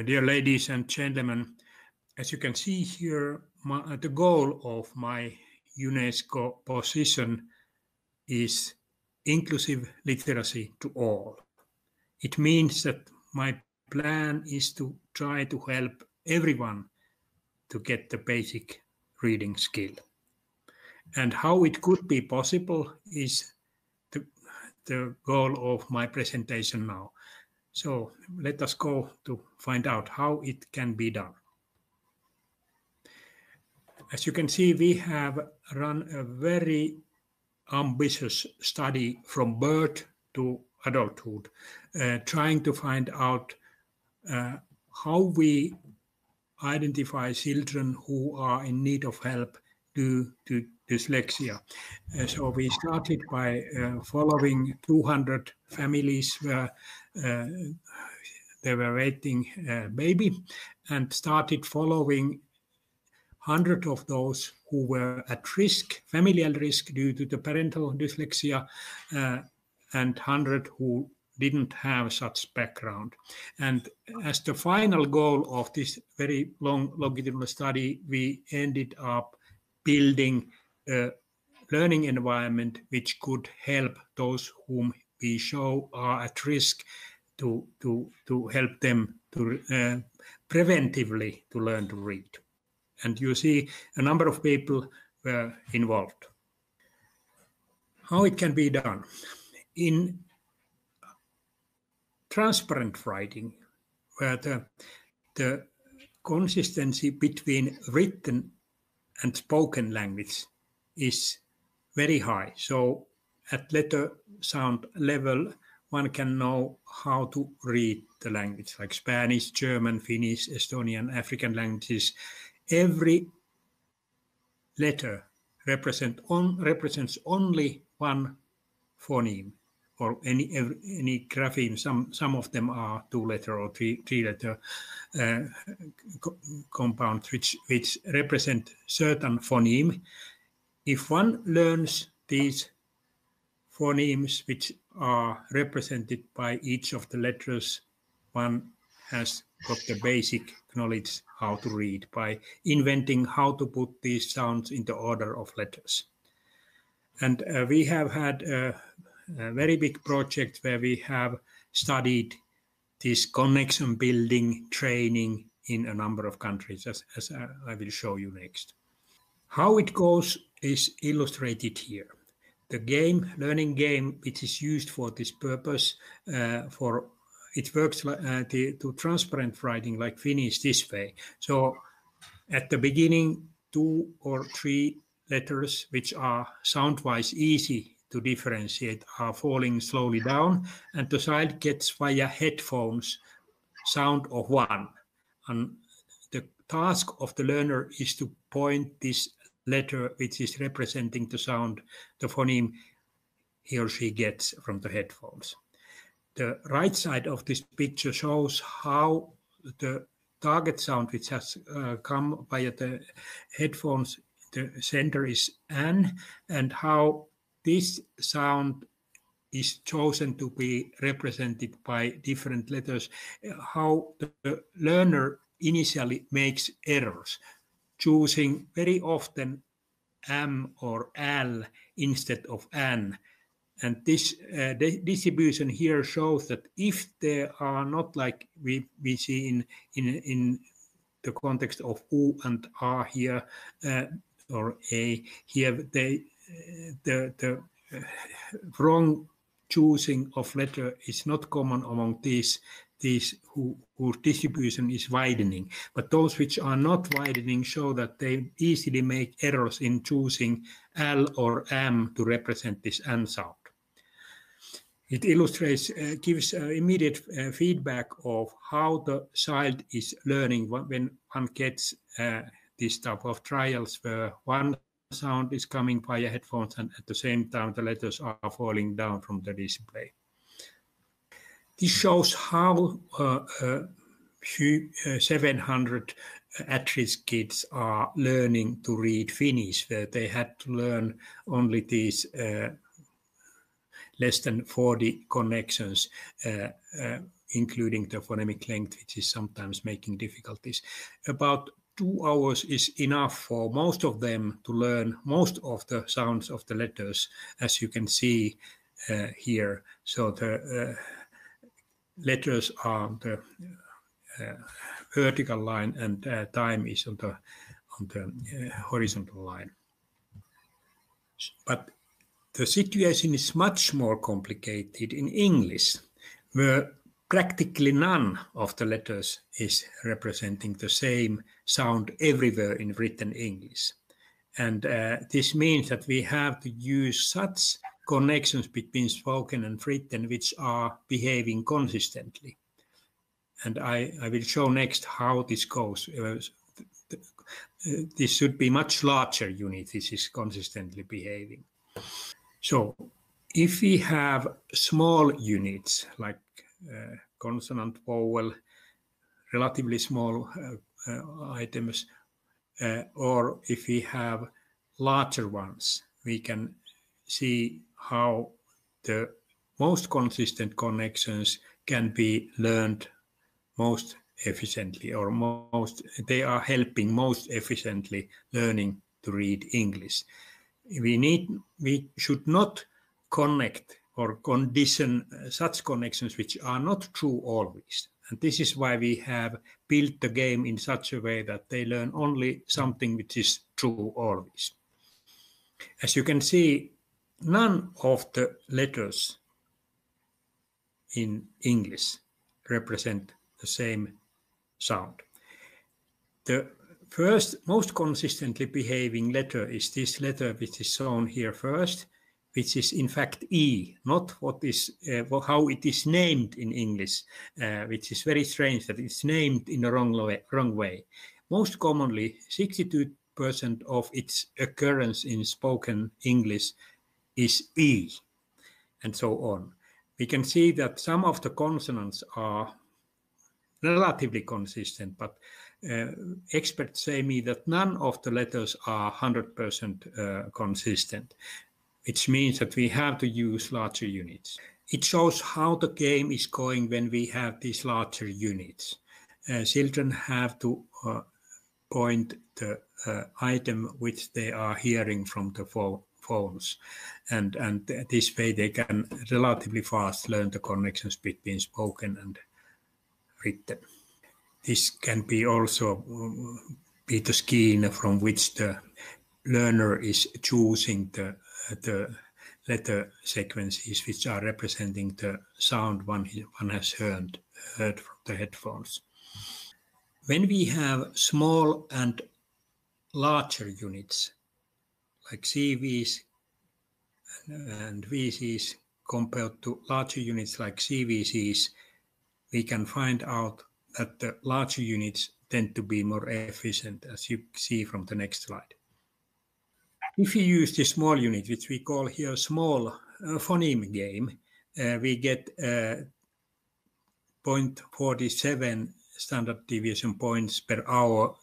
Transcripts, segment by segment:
Uh, dear ladies and gentlemen, as you can see here, my, the goal of my UNESCO position is inclusive literacy to all. It means that my plan is to try to help everyone to get the basic reading skill. And how it could be possible is the, the goal of my presentation now. So let us go to find out how it can be done. As you can see, we have run a very ambitious study from birth to adulthood, uh, trying to find out uh, how we identify children who are in need of help due to dyslexia. Uh, so we started by uh, following 200 families where they were waiting a baby and started following 100 of those who were at risk, familial risk due to the parental dyslexia, uh, and 100 who didn't have such background. And as the final goal of this very long longitudinal study, we ended up building a learning environment which could help those whom we show are at risk to, to, to help them to uh, preventively to learn to read. And you see a number of people were involved. How it can be done? In transparent writing, where the, the consistency between written and spoken language is very high. So at letter sound level, one can know how to read the language, like Spanish, German, Finnish, Estonian, African languages. Every letter represent on, represents only one phoneme or any any grapheme. Some some of them are two letter or three three letter uh, co compounds which which represent certain phoneme. If one learns these phonemes which are represented by each of the letters, one has got the basic knowledge how to read by inventing how to put these sounds in the order of letters. And uh, we have had a, a, very big project where we have studied this connection building training in a number of countries, as, as I will show you next. How it goes is illustrated here the game, learning game, which is used for this purpose, uh, for it works uh, the, to transparent writing like Finnish this way. So at the beginning, two or three letters which are sound-wise easy to differentiate are falling slowly down, and the child gets via headphones sound of one. And the task of the learner is to point this letter which is representing the sound, the phoneme he or she gets from the headphones. The right side of this picture shows how the target sound which has uh, come via the headphones, the center is N, and how this sound is chosen to be represented by different letters, how the learner initially makes errors choosing very often M or L instead of N. And this uh, distribution here shows that if there are not like we, we see in, in, in the context of U and R here, uh, or A here, they, uh, the, the uh, wrong choosing of letter is not common among these these who, whose distribution is widening. But those which are not widening show that they easily make errors in choosing L or M to represent this N sound. It illustrates, uh, gives uh, immediate uh, feedback of how the child is learning when one gets uh, this type of trials where one sound is coming via headphones and at the same time the letters are falling down from the display. This shows how uh, uh, uh 700 at-risk kids are learning to read Finnish, where they had to learn only these less than 40 connections uh, uh, including the phonemic length, which is sometimes making difficulties. About two hours is enough for most of them to learn most of the sounds of the letters, as you can see uh, here. So the letters are the uh, vertical line and uh, time is on the on the uh, horizontal line. But the situation is much more complicated in English, where practically none of the letters is representing the same sound everywhere in written English. And uh, this means that we have to use such connections between spoken and written which are behaving consistently. And I, I will show next how this goes. Uh, this should be much larger unit. This is consistently behaving. So if we have small units like uh, consonant, vowel, relatively small uh, uh, items, uh, or if we have larger ones, we can see how the most consistent connections can be learned most efficiently or most they are helping most efficiently learning to read english. We need we should not connect or condition uh, such connections which are not true always. And this is why we have built the game in such a way that they learn only something which is true always. As you can see none of the letters in english represent the same sound. The first, most consistently behaving letter is this letter which is shown here first, which is in fact E, not what is uh, how it is named in English, uh, which is very strange that it's named in the wrong way. Wrong way. Most commonly, 62% of its occurrence in spoken English is E, and so on. We can see that some of the consonants are relatively consistent, but uh, experts say me that none of the letters are 100% uh, consistent, which means that we have to use larger units. It shows how the game is going when we have these larger units. Uh, children have to uh, point the uh, item which they are hearing from the phones and and this way they can relatively fast learn the connections between spoken and written. This can be also be the scheme from which the learner is choosing the, the letter sequences which are representing the sound one, one has heard, heard from the headphones. When we have small and larger units like CVs and VCs compared to larger units like CVCs, we can find out that the larger units tend to be more efficient, as you see from the next slide. If you use the small unit, which we call here small uh, phoneme game, uh, we get uh, 0.47 standard deviation points per hour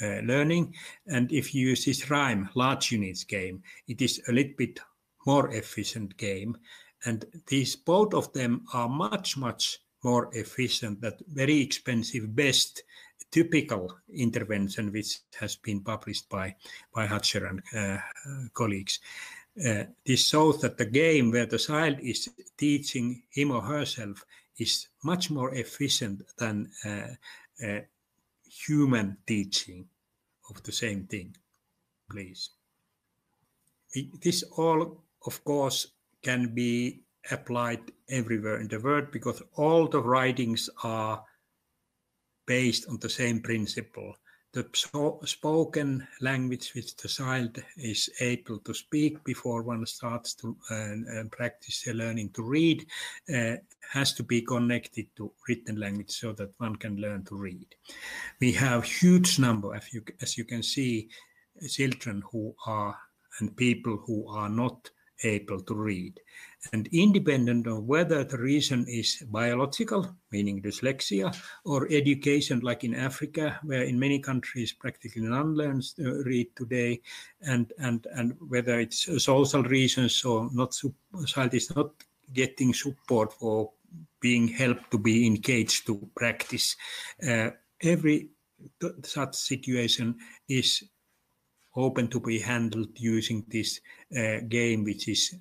learning. And if you use this rhyme large units game, it is a little bit more efficient game. And these both of them are much, much more efficient, that very expensive best typical intervention which has been published by, by Hatcher and uh, colleagues. Uh, this shows that the game where the child is teaching him or herself is much more efficient than uh, uh human teaching of the same thing, please. This all, of course, can be applied everywhere in the world because all the writings are based on the same principle. The spoken language which the child is able to speak before one starts to uh, practice learning to read uh, has to be connected to written language so that one can learn to read. We have huge number, as you, as you can see, children who are and people who are not able to read. And independent of whether the reason is biological, meaning dyslexia, or education, like in Africa, where in many countries practically none learns to read today, and, and, and whether it's social reasons or not, child is not getting support for being helped to be engaged to practice. Uh, every such situation is open to be handled using this uh, game, which is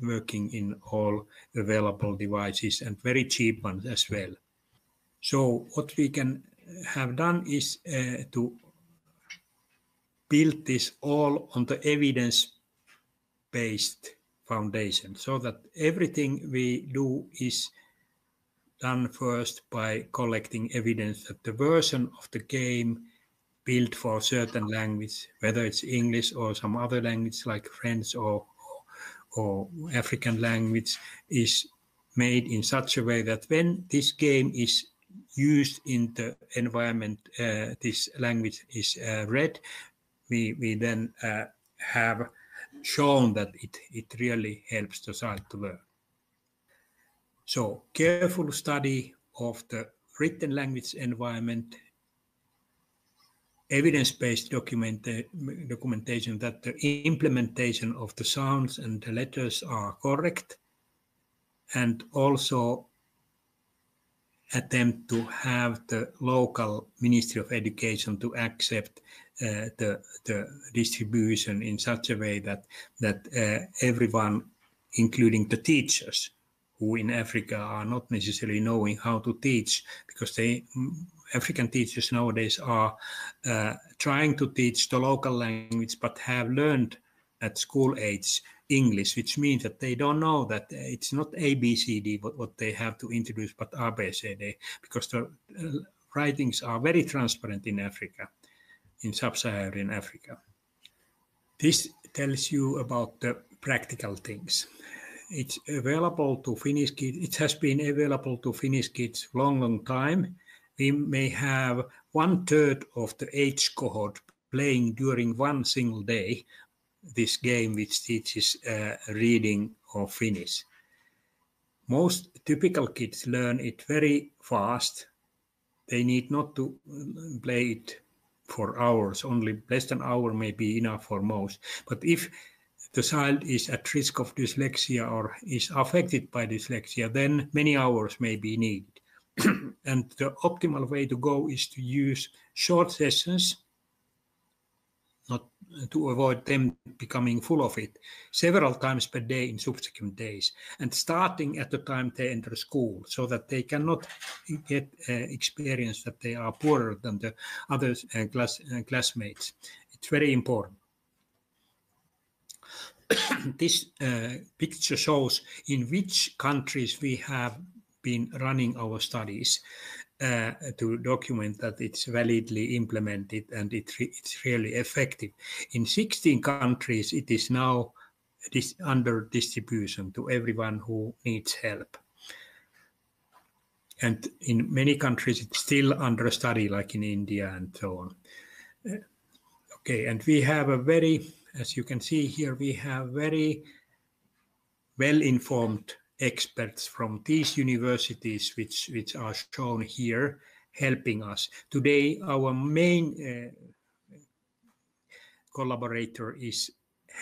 working in all available devices and very cheap ones as well. So what we can have done is uh, to build this all on the evidence-based foundation so that everything we do is done first by collecting evidence that the version of the game built for a certain language, whether it's English or some other language like French or, or, African language, is made in such a way that when this game is used in the environment, uh, this language is uh, read, we, we then uh, have shown that it, it really helps the child to learn. So careful study of the written language environment, evidence-based documentation that the implementation of the sounds and the letters are correct, and also attempt to have the local Ministry of Education to accept uh, the, the distribution in such a way that, that uh, everyone, including the teachers, who in Africa are not necessarily knowing how to teach because they African teachers nowadays are uh, trying to teach the local language but have learned at school age English, which means that they don't know that it's not ABCD what, what they have to introduce, but ABCD, because the uh, writings are very transparent in Africa, in sub-Saharan Africa. This tells you about the practical things it's available to Finnish kids. It has been available to Finnish kids long, long time. We may have one third of the age cohort playing during one single day this game, which teaches uh, reading or Finnish. Most typical kids learn it very fast. They need not to play it for hours. Only less than an hour may be enough for most. But if the child is at risk of dyslexia or is affected by dyslexia, then many hours may be needed. and the optimal way to go is to use short sessions, not to avoid them becoming full of it, several times per day in subsequent days, and starting at the time they enter school, so that they cannot get uh, experience that they are poorer than the other uh, class, uh, classmates. It's very important. this uh, picture shows in which countries we have been running our studies uh, to document that it's validly implemented and it re it's really effective. In 16 countries, it is now dis under distribution to everyone who needs help. And in many countries, it's still under study, like in India and so on. Uh, okay, and we have a very as you can see here, we have very well-informed experts from these universities, which, which are shown here, helping us. Today, our main uh, collaborator is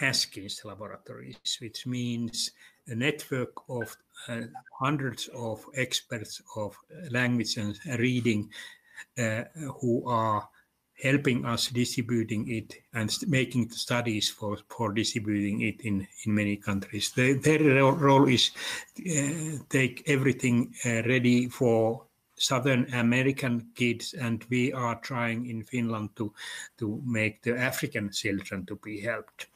Haskins Laboratories, which means a network of uh, hundreds of experts of language and reading uh, who are helping us distributing it and making studies for, for distributing it in, in many countries. The, their role is uh, take everything uh, ready for Southern American kids, and we are trying in Finland to, to make the African children to be helped.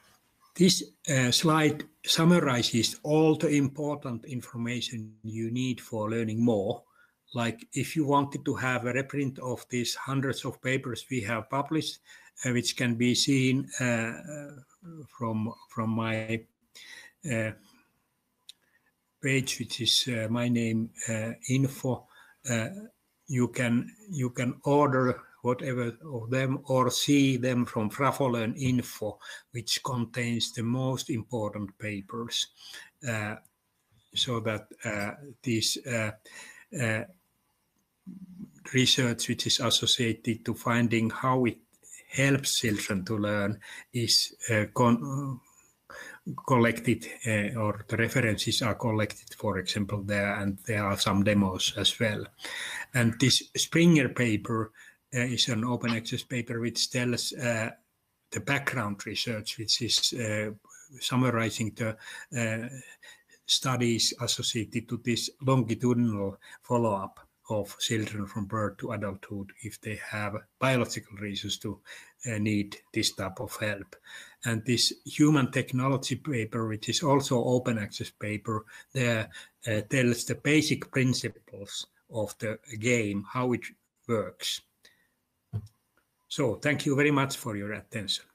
This uh, slide summarizes all the important information you need for learning more like if you wanted to have a reprint of these hundreds of papers we have published, uh, which can be seen uh, uh from from my uh, page, which is uh, my name uh, info. you can you can order whatever of them or see them from GraphoLearn info, which contains the most important papers, so that these research which is associated to finding how it helps children to learn is uh, collected uh, or the references are collected, for example, there, and there are some demos as well. And this Springer paper uh, is an open access paper which tells uh, the background research, which is uh, summarizing the uh, studies associated to this longitudinal follow-up of children from birth to adulthood if they have biological reasons to uh, need this type of help. And this human technology paper, which is also open access paper, there uh, tells the basic principles of the game, how it works. So thank you very much for your attention.